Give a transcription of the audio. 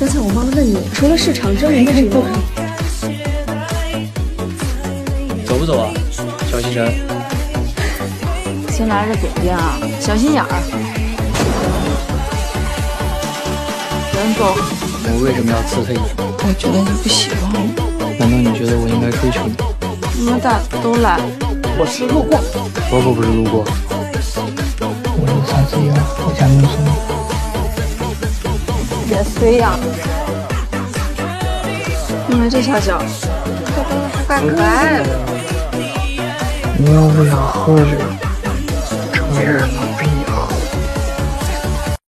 刚才我忘了问你，除了市场之外，还可以不可以？走不走啊，小心人。新来的点点啊，小心眼儿。人走。我为什么要刺他一眼？我觉得你不喜欢我。难道你觉得我应该追求你？你们大都来。我是路过。我可不是路过。我是三十一号，我家门口。别碎呀！你们这小脚，怪可爱的。你要不想喝酒，这没人。